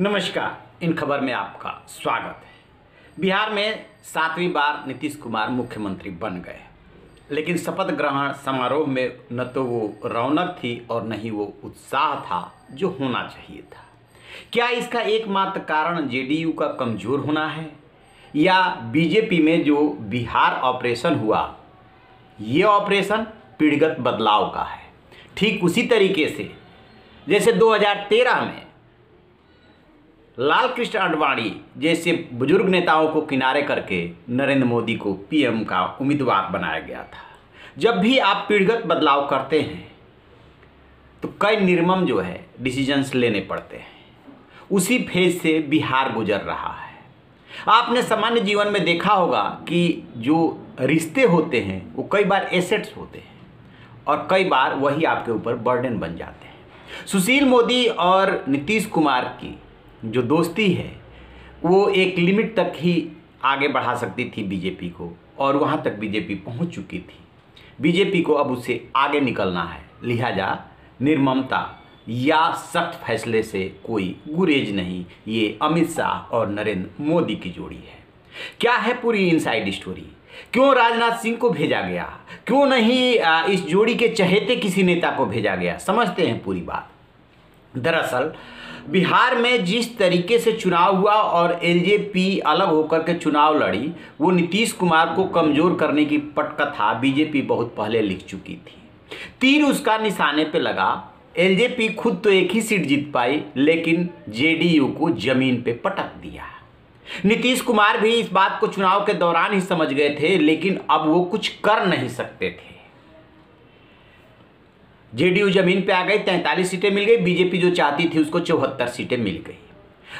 नमस्कार, इन खबर में आपका स्वागत है। बिहार में सातवीं बार नीतीश कुमार मुख्यमंत्री बन गए। लेकिन शपथ ग्रहण समारोह में न तो वो रौनक थी और न ही वो उत्साह था जो होना चाहिए था। क्या इसका एकमात्र कारण जेडीयू का कमज़ोर होना है? या बीजेपी में जो बिहार ऑपरेशन हुआ, ये ऑपरेशन पीढ़गत बदलाव का है? ठीक उसी तरीके से, जैसे 2013 में लाल कृष्ण आडवाणी जैसे बुज़ुर्ग नेताओं को किनारे करके नरेंद्र मोदी को पीएम का उम्मीदवार बनाया गया था। जब भी आप पीढ़गत बदलाव करते हैं तो कई निर्मम जो है डिसीजंस लेने पड़ते हैं। उसी फ़ेज़ से बिहार गुजर रहा है। आपने सामान्य जीवन में देखा होगा कि जो रिश्ते होते हैं, वो कई बार एसेट्स होते हैं और कई बार वही आपके ऊपर बर्डन बन जाते हैं। सुशील मोदी और नीतीश कुमार की जो दोस्ती है, वो एक लिमिट तक ही आगे बढ़ा सकती थी बीजेपी को और वहाँ तक बीजेपी पहुँच चुकी थी। बीजेपी को अब उससे आगे निकलना है, लिहाजा निर्ममता या सख्त फैसले से कोई गुरेज नहीं, ये अमित शाह और नरेंद्र मोदी की जोड़ी है। क्या है पूरी इनसाइड स्टोरी क्यों राजनाथ सिंह को भेजा गया? क्यों नहीं इस जोड़ी के चहेते किसी नेता को भेजा गया? समझते हैं पूरी बात। दरअसल, बिहार में जिस तरीके से चुनाव हुआ और एलजेपी अलग होकर के चुनाव लड़ी, वो नीतीश कुमार को कमज़ोर करने की पटकथा बीजेपी बहुत पहले लिख चुकी थी। तीर उसका निशाने पे लगा। एलजेपी खुद तो एक ही सीट जीत पाई, लेकिन जेडीयू को ज़मीन पे पटक दिया। नीतीश कुमार भी इस बात को चुनाव के दौरान ही समझ गए थे, लेकिन अब वो कुछ कर नहीं सकते थे। जेडीयू ज़मीन पे आ गई, तैंतालीस सीटें मिल गई, बीजेपी जो चाहती थी उसको चौहत्तर सीटें मिल गई।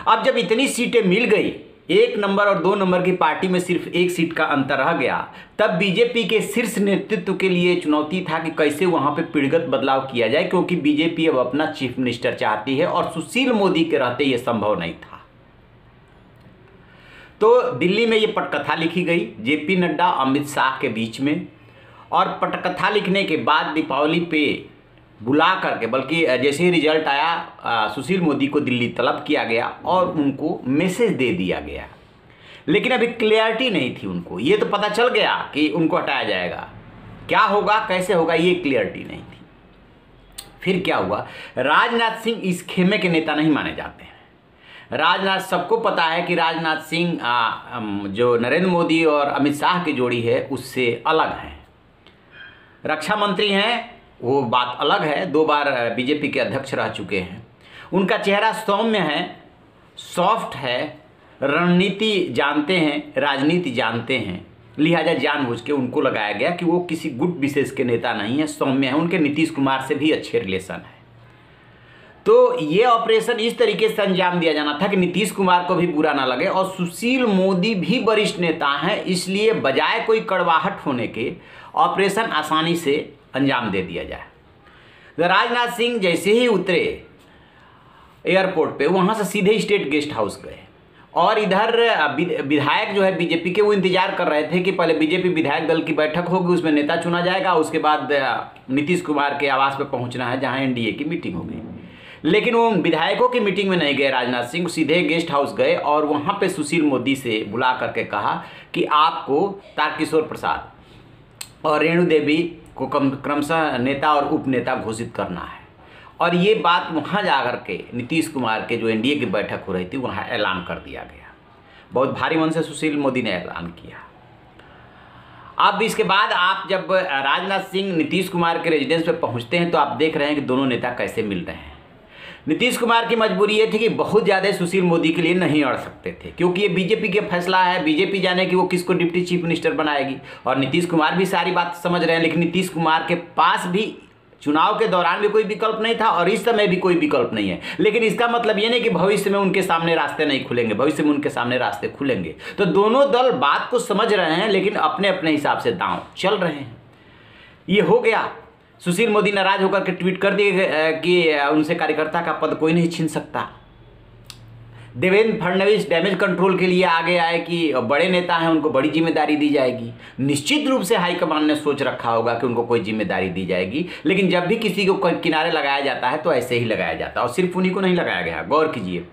अब जब इतनी सीटें मिल गई, एक नंबर और दो नंबर की पार्टी में सिर्फ़ एक सीट का अंतर रह गया, तब बीजेपी के शीर्ष नेतृत्व के लिए चुनौती था कि कैसे वहाँ पे पीढ़गत बदलाव किया जाए, क्योंकि बीजेपी अब अपना चीफ मिनिस्टर चाहती है और सुशील मोदी के रहते यह संभव नहीं था। तो दिल्ली में ये पटकथा लिखी गई, जेपी नड्डा, अमित शाह के बीच में, और पटकथा लिखने के बाद दीपावली पे बुला करके, बल्कि जैसे ही रिज़ल्ट आया सुशील मोदी को दिल्ली तलब किया गया और उनको मैसेज दे दिया गया। लेकिन अभी क्लियरिटी नहीं थी उनको। ये तो पता चल गया कि उनको हटाया जाएगा। क्या होगा, कैसे होगा, ये क्लियरिटी नहीं थी। फिर क्या हुआ? राजनाथ सिंह इस खेमे के नेता नहीं माने जाते हैं। राजनाथ, सबको पता है कि राजनाथ सिंह जो नरेंद्र मोदी और अमित शाह की जोड़ी है, उससे अलग हैं। रक्षा मंत्री हैं वो बात अलग है, दो बार बीजेपी के अध्यक्ष रह चुके हैं। उनका चेहरा सौम्य है, सॉफ्ट है, रणनीति जानते हैं, राजनीति जानते हैं। लिहाजा जानबूझ के उनको लगाया गया कि वो किसी गुट विशेष के नेता नहीं है, सौम्य है। उनके नीतीश कुमार से भी अच्छे रिलेशन है। तो ये ऑपरेशन इस तरीके से अंजाम दिया जाना था कि नीतीश कुमार को भी बुरा ना लगे और सुशील मोदी भी वरिष्ठ नेता हैं, इसलिए बजाय कोई कड़वाहट होने के, ऑपरेशन आसानी से अंजाम दे दिया जाए। तो राजनाथ सिंह जैसे ही उतरे एयरपोर्ट पे, वहाँ से सीधे स्टेट गेस्ट हाउस गए। और इधर विधायक जो है बीजेपी के, वो इंतज़ार कर रहे थे कि पहले बीजेपी विधायक दल की बैठक होगी, उसमें नेता चुना जाएगा, उसके बाद नीतीश कुमार के आवास पर पहुँचना है, जहाँ एनडीए की मीटिंग होगी। लेकिन वो विधायकों की मीटिंग में नहीं गए राजनाथ सिंह, सीधे गेस्ट हाउस गए और वहाँ पे सुशील मोदी से बुला करके कहा कि आपको तारकिशोर प्रसाद और रेणु देवी को कम क्रमशः नेता और उपनेता घोषित करना है। और ये बात वहाँ जा कर के नीतीश कुमार के जो एनडीए की बैठक हो रही थी, वहाँ ऐलान कर दिया गया। बहुत भारी मन से सुशील मोदी ने ऐलान किया। अब इसके बाद आप जब राजनाथ सिंह नीतीश कुमार के रेजिडेंस पर पहुँचते हैं तो आप देख रहे हैं कि दोनों नेता कैसे मिल रहे हैं। नीतीश कुमार की मजबूरी ये थी कि बहुत ज़्यादा सुशील मोदी के लिए नहीं अड़ सकते थे, क्योंकि ये बीजेपी के फैसला है, बीजेपी जाने कि वो किसको डिप्टी चीफ मिनिस्टर बनाएगी। और नीतीश कुमार भी सारी बात समझ रहे हैं, लेकिन नीतीश कुमार के पास भी चुनाव के दौरान भी कोई विकल्प नहीं था और इस समय भी कोई विकल्प नहीं है। लेकिन इसका मतलब ये नहीं कि भविष्य में उनके सामने रास्ते नहीं खुलेंगे, भविष्य में उनके सामने रास्ते खुलेंगे। तो दोनों दल बात को समझ रहे हैं, लेकिन अपने अपने हिसाब से दांव चल रहे हैं। ये हो गया। सुशील मोदी नाराज़ होकर के ट्वीट कर दिए कि उनसे कार्यकर्ता का पद कोई नहीं छीन सकता। देवेंद्र फडणवीस डैमेज कंट्रोल के लिए आगे आए कि बड़े नेता हैं, उनको बड़ी ज़िम्मेदारी दी जाएगी। निश्चित रूप से हाईकमान ने सोच रखा होगा कि उनको कोई ज़िम्मेदारी दी जाएगी, लेकिन जब भी किसी को किनारे लगाया जाता है तो ऐसे ही लगाया जाता है, और सिर्फ़ उन्हीं को नहीं लगाया गया गौर कीजिए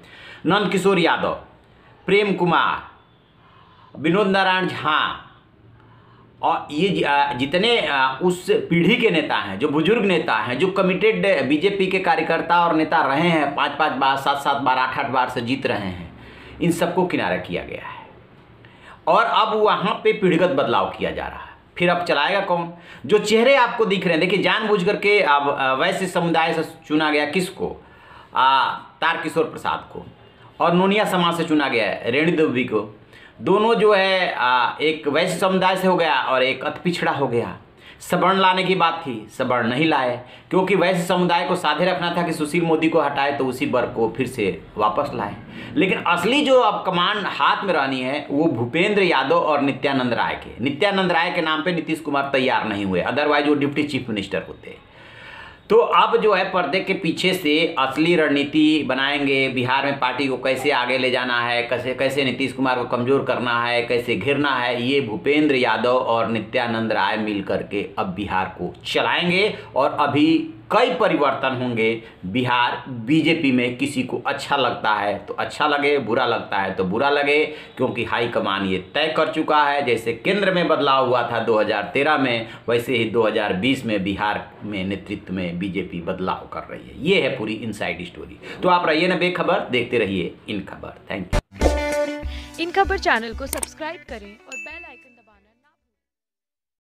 नंद किशोर यादव, प्रेम कुमार, विनोद नारायण झा और ये जितने उस पीढ़ी के नेता हैं, जो बुज़ुर्ग नेता हैं, जो कमिटेड बीजेपी के कार्यकर्ता और नेता रहे हैं, पाँच पाँच बार, सात सात बार, आठ आठ बार से जीत रहे हैं, इन सबको किनारा किया गया है। और अब वहाँ पे पीढ़ीगत बदलाव किया जा रहा है। फिर अब चलाएगा कौन? जो चेहरे आपको दिख रहे हैं, देखिए जानबूझ करके अब वैश्य समुदाय से चुना गया किसको? तारकिशोर प्रसाद को। और नोनिया समाज से चुना गया है रेणु देवी को। दोनों जो है आ, एक वैश्य समुदाय से हो गया और एक अति पिछड़ा हो गया। सवर्ण लाने की बात थी सवर्ण नहीं लाए क्योंकि वैश्य समुदाय को साधे रखना था कि सुशील मोदी को हटाए तो उसी वर्ग को फिर से वापस लाए। लेकिन असली जो अब कमान हाथ में रहनी है वो भूपेंद्र यादव और नित्यानंद राय के। नित्यानंद राय के नाम पे नीतीश कुमार तैयार नहीं हुए अदरवाइज़ वो डिप्टी चीफ मिनिस्टर होते। तो अब जो है पर्दे के पीछे से असली रणनीति बनाएँगे। बिहार में पार्टी को कैसे आगे ले जाना है, कैसे कैसे नीतीश कुमार को कमज़ोर करना है, कैसे घिरना है, ये भूपेंद्र यादव और नित्यानंद राय मिल करके अब बिहार को चलाएँगे और अभी कई परिवर्तन होंगे। बिहार बीजेपी में किसी को अच्छा लगता है तो अच्छा लगे, बुरा लगता है तो बुरा लगे, क्योंकि हाईकमान ये तय कर चुका है। जैसे केंद्र में बदलाव हुआ था 2013 में, वैसे ही 2020 में बिहार में नेतृत्व में बीजेपी बदलाव कर रही है। ये है पूरी इनसाइड स्टोरी तो आप रहिए ना बेखबर, देखते रहिए इन खबर। थैंक यू इन खबर चैनल को सब्सक्राइब करें और